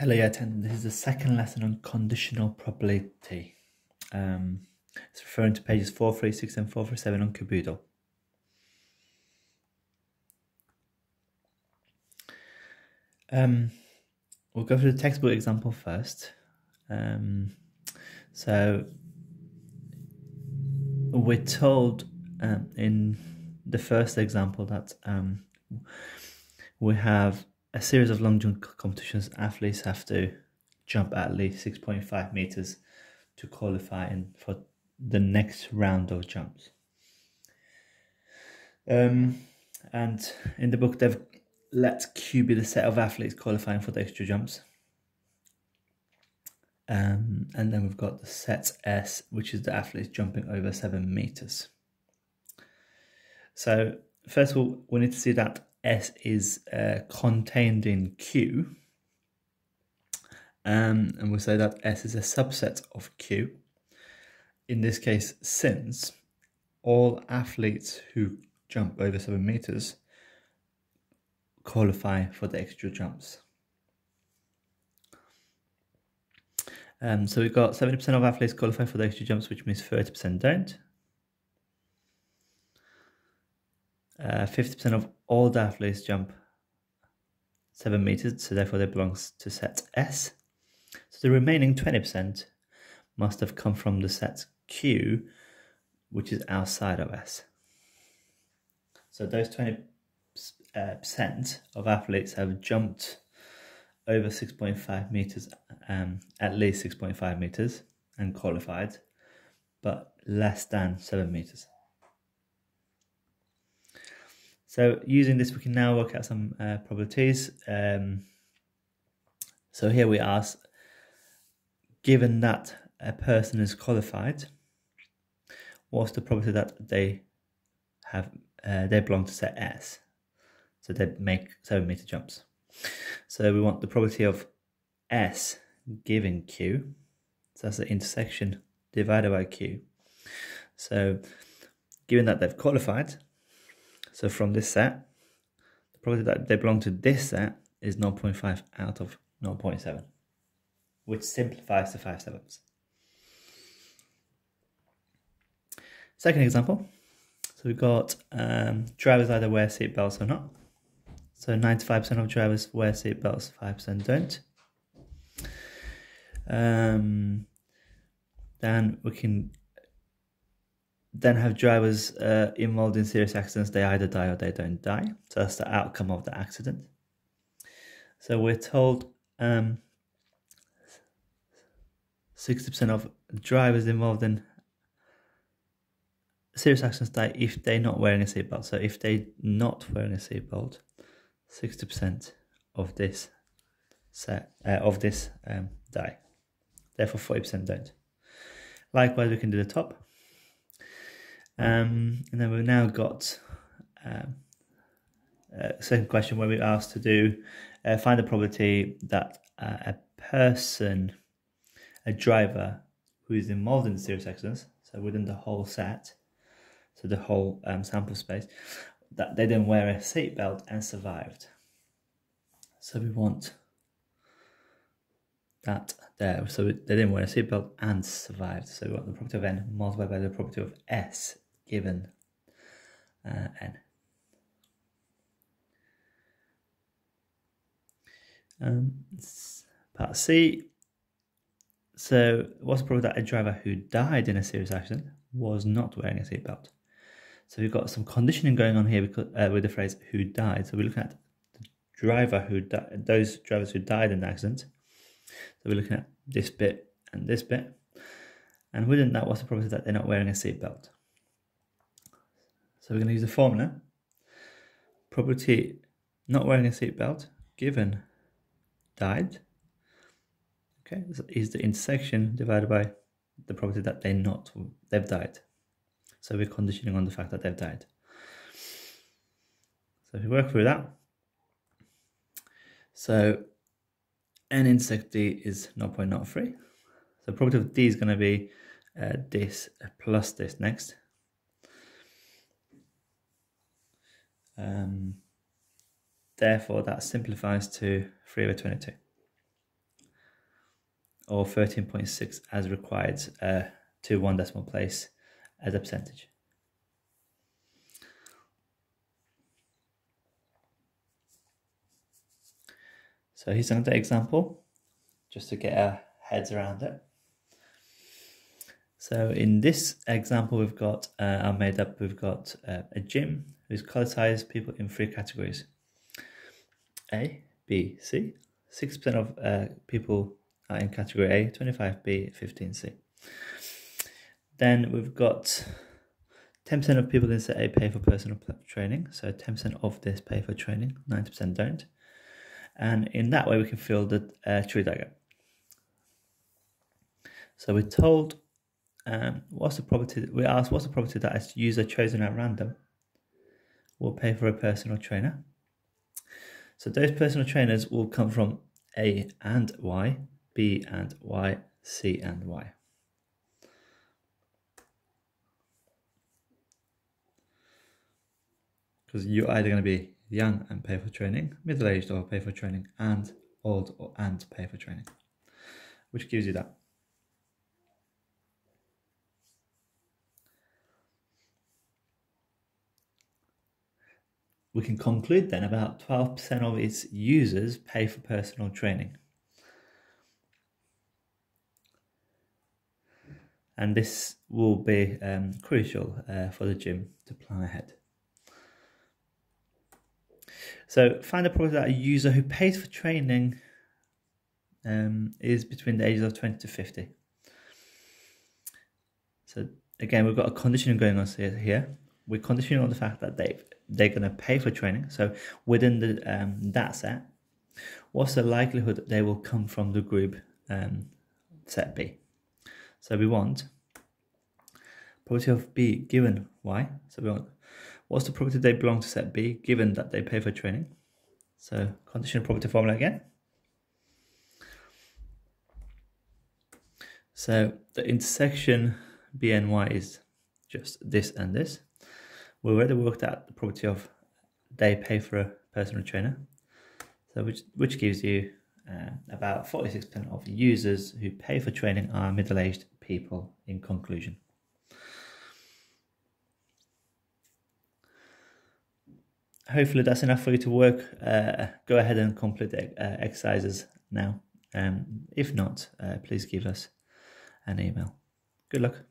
Hello, year 10. This is the second lesson on conditional probability. Um, it's referring to pages 436 and 437 on Kerboodle. Um, we'll go through the textbook example first. Um, so, we're told um, in the first example that um, we have a series of long jump competitions. Athletes have to jump at least 6.5 meters to qualify in for the next round of jumps. Um, and in the book, they've let Q be the set of athletes qualifying for the extra jumps. Um, and then we've got the set S, which is the athletes jumping over seven meters. So, first of all, we need to see that S is uh, contained in Q. Um, and we'll say that S is a subset of Q. In this case, since all athletes who jump over seven meters qualify for the extra jumps. Um, so we've got 70% of athletes qualify for the extra jumps, which means 30% don't. Uh, 50% of all the athletes jump 7 meters, so therefore they belongs to set S. So the remaining 20% must have come from the set Q, which is outside of S. So those 20% uh, percent of athletes have jumped over 6.5 meters, um, at least 6.5 meters, and qualified, but less than 7 meters. So using this, we can now work out some uh, probabilities. Um, so here we ask, given that a person is qualified, what's the probability that they have uh, they belong to set S? So they make seven meter jumps. So we want the probability of S given Q. So that's the intersection divided by Q. So given that they've qualified, so from this set, the probability that they belong to this set is 0.5 out of 0.7, which simplifies to 5 sevenths. Second example. So we've got um, drivers either wear seatbelts or not. So 95% of drivers wear seatbelts, 5% don't. Um, then we can then have drivers uh, involved in serious accidents, they either die or they don't die. So that's the outcome of the accident. So we're told um, 60% of drivers involved in serious accidents die if they're not wearing a seatbelt. So if they're not wearing a seatbelt, 60% of this set uh, of this um, die. Therefore, 40% don't. Likewise, we can do the top. Um, and then we've now got um, a second question where we're asked to do uh, find the probability that uh, a person, a driver who is involved in serious accidents, so within the whole set, so the whole um, sample space, that they didn't wear a seatbelt and survived. So we want that there. So they didn't wear a seatbelt and survived. So we want the probability of n multiplied by the probability of s given uh, n. Um, part C. So, what's the probability that a driver who died in a serious accident was not wearing a seatbelt? So we've got some conditioning going on here because, uh, with the phrase "who died." So we're looking at the driver who those drivers who died in the accident. So we're looking at this bit and this bit, and within that, what's the probability that they're not wearing a seatbelt? So we're going to use the formula. Probability not wearing a seatbelt given died. Okay, is the intersection divided by the probability that they not they've died. So we're conditioning on the fact that they've died. So if we work through that, so n intersect d is 0.03. So probability of d is going to be uh, this plus this next. Um, therefore, that simplifies to 3 over 22. or 13.6 as required uh, to one decimal place as a percentage. So here's another example, just to get our heads around it. So in this example, we've got, uh, I made up, we've got uh, a gym who's categorized people in three categories. A, B, C. 6% of uh, people are in category A, 25B, 15C. Then we've got 10% of people in set A pay for personal training. So 10% of this pay for training, 90% don't. And in that way, we can fill the uh, tree diagram. So we're told um, what's the property? We asked what's the property that a user chosen at random will pay for a personal trainer. So those personal trainers will come from A and Y, B and Y, C and Y. Because you're either going to be young and pay for training, middle aged or pay for training, and old or and pay for training, which gives you that. We can conclude then about 12% of its users pay for personal training. And this will be um, crucial uh, for the gym to plan ahead. So find a product that a user who pays for training um, is between the ages of 20 to 50. So again, we've got a conditioning going on here. We're conditioning on the fact that they've they're going to pay for training. So within the um, that set, what's the likelihood that they will come from the group um, set B? So we want probability of B given Y. So we want what's the probability they belong to set B given that they pay for training. So conditional probability formula again. So the intersection B and Y is just this and this we already worked out the property of they pay for a personal trainer, so which which gives you uh, about 46% of users who pay for training are middle-aged people in conclusion. Hopefully that's enough for you to work. Uh, go ahead and complete the uh, exercises now. Um, if not, uh, please give us an email. Good luck.